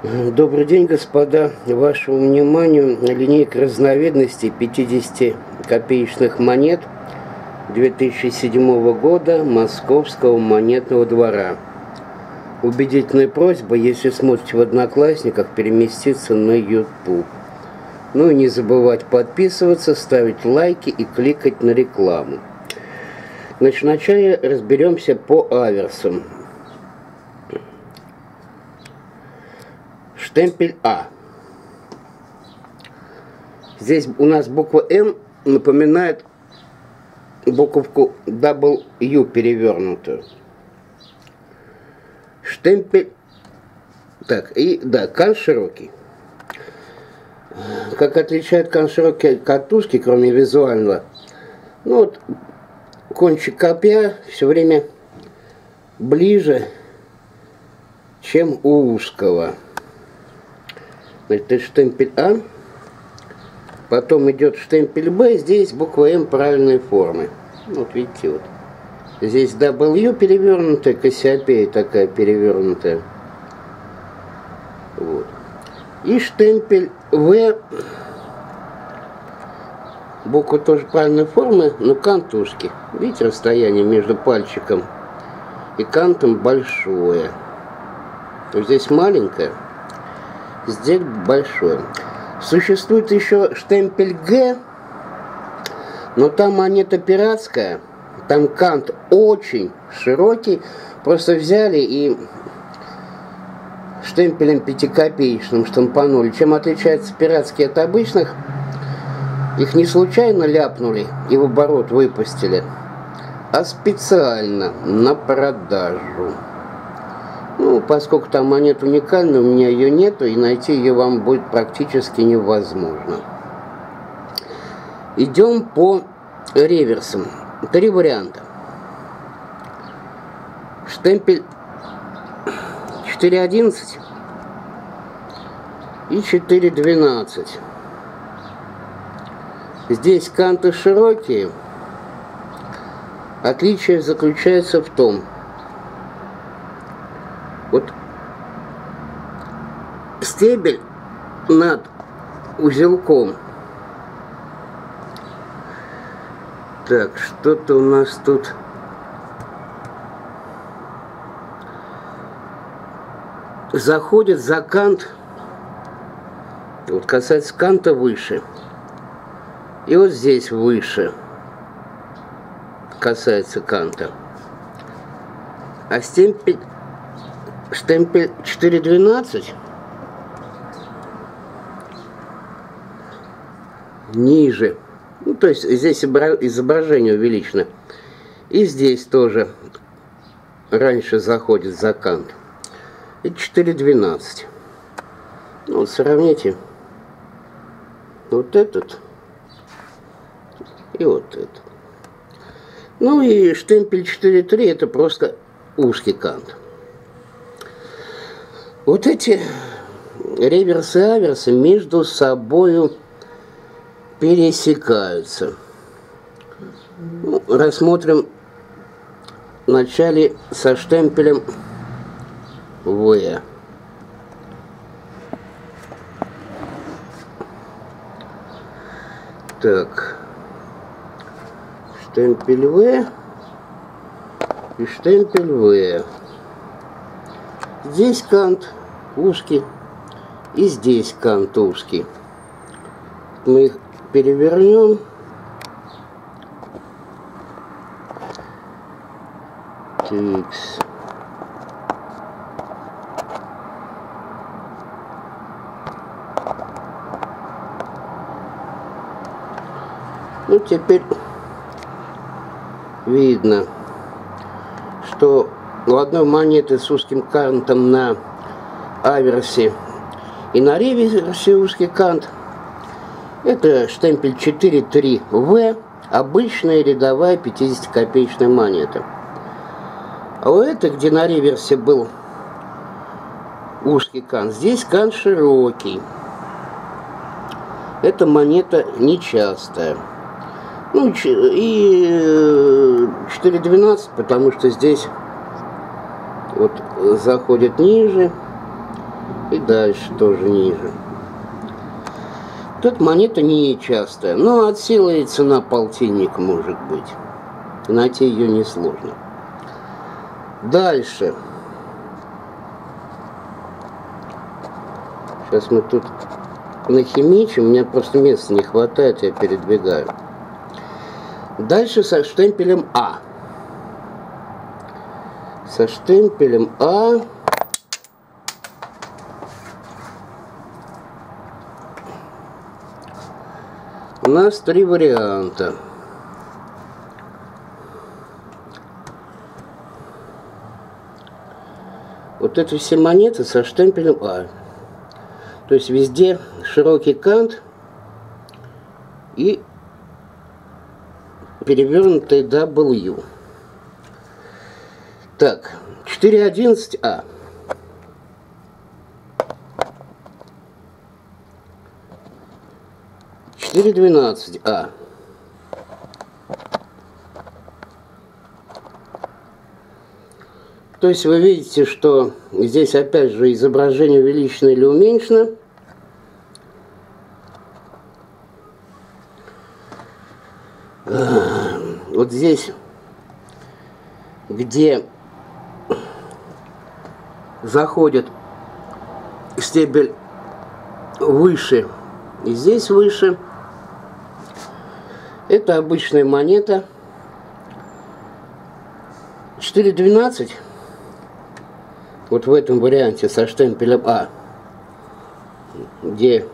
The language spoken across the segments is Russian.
Добрый день, господа. Вашему вниманию линейка разновидностей 50 копеечных монет 2007 года Московского монетного двора. Убедительная просьба, если смотрите в Одноклассниках, переместиться на YouTube. Ну и не забывать подписываться, ставить лайки и кликать на рекламу. Значит, вначале разберемся по аверсам. Штемпель А. Здесь у нас буква М напоминает буковку W перевернутую. Штемпель. Так, и да, кан широкий. Как отличает кан широкий от катушки, кроме визуального? Ну вот, кончик копья все время ближе, чем у узкого. Это штемпель А. Потом идет штемпель Б. Здесь буква М правильной формы. Вот видите, вот. Здесь W перевернутая, Кассиопея такая перевернутая. Вот. И штемпель В. Буква тоже правильной формы, но кантушки. Видите, расстояние между пальчиком и кантом большое. То здесь маленькое здесь большой. Существует еще штемпель Г, но там монета пиратская, там кант очень широкий, просто взяли и штемпелем пятикопеечным штампанули. Чем отличается пиратский от обычных? Их не случайно ляпнули и в оборот выпустили, а специально на продажу. Поскольку там монета уникальная, у меня ее нету, и найти ее вам будет практически невозможно. Идем по реверсам. Три варианта. Штемпель 4.11 и 4.12. Здесь канты широкие. Отличие заключается в том, вот стебель над узелком. Так, что-то у нас тут... Заходит за кант, вот касается канта выше, и вот здесь выше касается канта. А стебель штемпель 4.12 ниже. Ну, то есть здесь изображение увеличено. И здесь тоже раньше заходит за кант. И 4.12. Ну, вот сравните вот этот и вот этот. Ну и штемпель 4.3 это просто узкий кант. Вот эти реверсы и аверсы между собой пересекаются. Ну, рассмотрим вначале со штемпелем В. Так. Штемпель В и штемпель В. Здесь кант ушки. И здесь кантушки. Мы их перевернем. Тикс. Ну, теперь видно, что у одной монеты с узким кантом на аверсе и на реверсе узкий кант. Это штемпель 4.3В, обычная рядовая 50-копеечная монета. А у этой, где на реверсе был узкий кант, здесь кант широкий. Эта монета нечастая. Ну, и 4.12, потому что здесь вот заходит ниже, И дальше тоже ниже. Тут монета не частая, но от силы и цена полтинник может быть. Найти ее несложно. Дальше. Сейчас мы тут нахимичим, у меня просто места не хватает, я передвигаю. Дальше со штемпелем А. Со штемпелем А У нас три варианта. Вот это все монеты со штемпелем А. То есть везде широкий кант и перевернутый W. Так, 4.11А. 4.12а. То есть вы видите, что здесь опять же изображение увеличено или уменьшено. Вот здесь, где заходит стебель выше, и здесь выше – это обычная монета. 4.12. Вот в этом варианте со штемпелем А. Где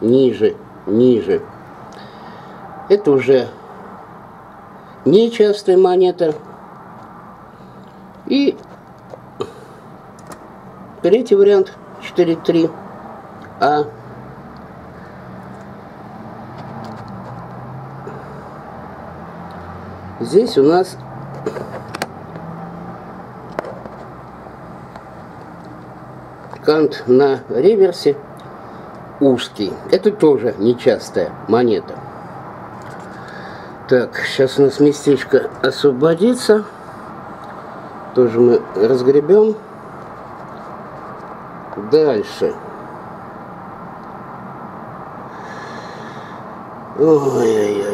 ниже, ниже. Это уже нечастая монета. И третий вариант 4.3 А. Здесь у нас кант на реверсе узкий. Это тоже нечастая монета. Так, сейчас у нас местечко освободится. Тоже мы разгребем. Дальше. Ой-ой-ой-ой-ой.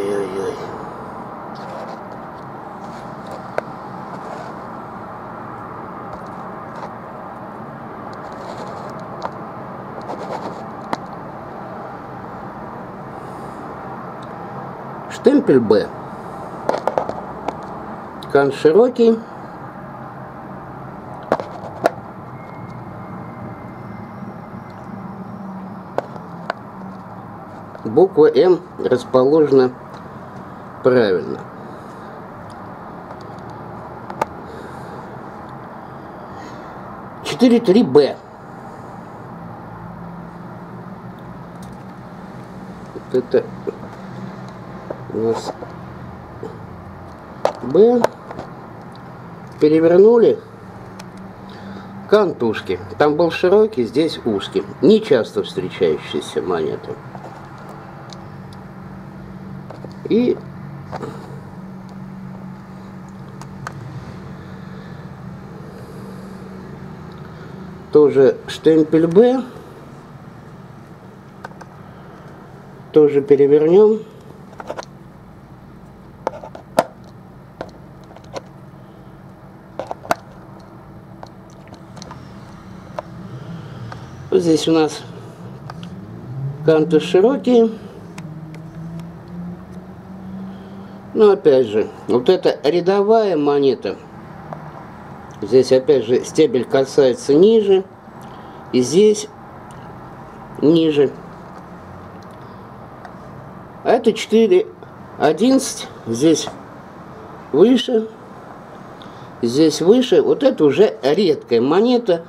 Штемпель Б. Кан широкий. Буква М расположена правильно. Четыре три Б. Это нас Б. Перевернули кантушки. Там был широкий, здесь узкий. Не часто встречающаяся монета. И тоже штемпель Б. Тоже перевернем. Здесь у нас канты широкие. Но опять же, вот эта рядовая монета. Здесь опять же стебель касается ниже. И здесь ниже. А это 4,11. Здесь выше. Здесь выше. Вот это уже редкая монета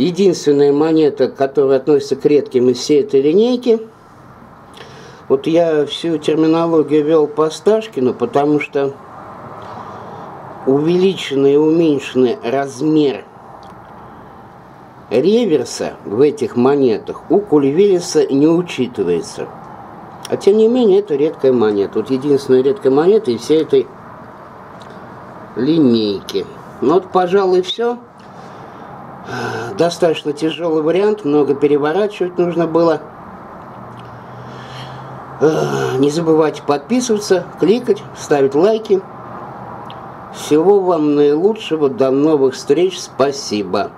единственная монета, которая относится к редким из всей этой линейки. Вот я всю терминологию вел по Сташкину, потому что увеличенный и уменьшенный размер реверса в этих монетах у Кульвелиса не учитывается. А тем не менее, это редкая монета. Вот единственная редкая монета из всей этой линейки. Ну вот, пожалуй, все. Достаточно тяжелый вариант, много переворачивать нужно было. Не забывайте подписываться, кликать, ставить лайки. Всего вам наилучшего, до новых встреч, спасибо.